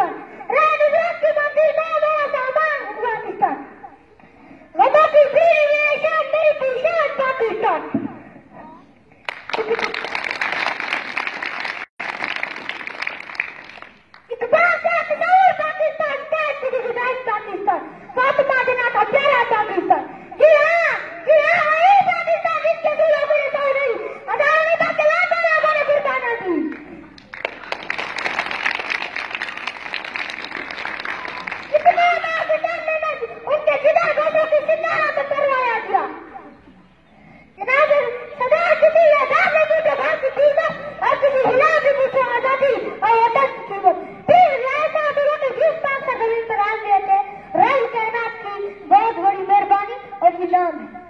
that. Herrn.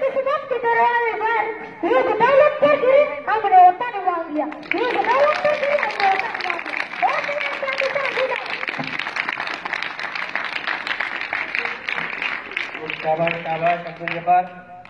शाबाश शाबाश अब्दुल जब्बार